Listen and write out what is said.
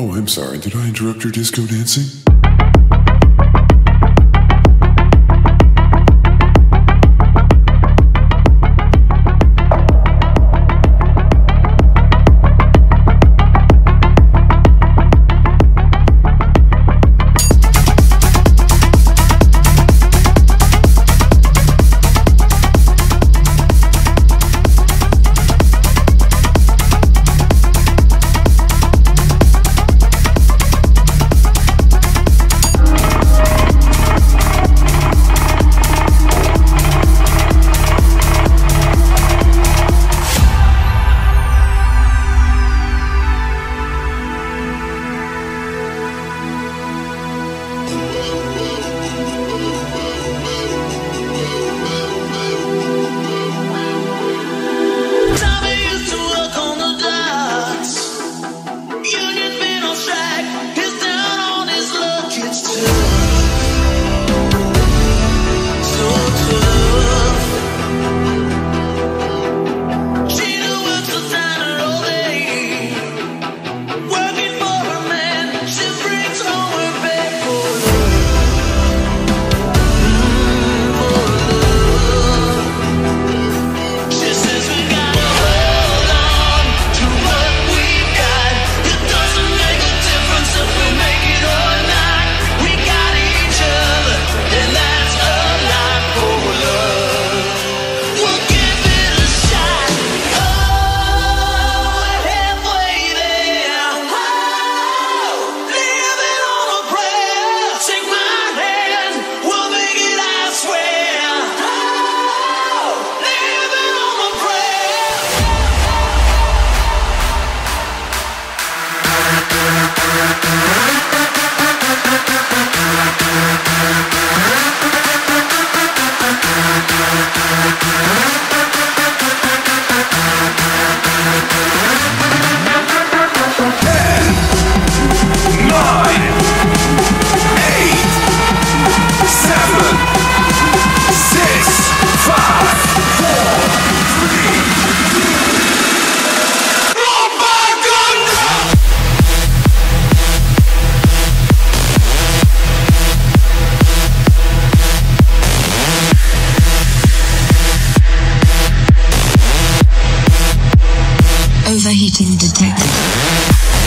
Oh, I'm sorry. Did I interrupt your disco dancing? Yeah. Overheating detected.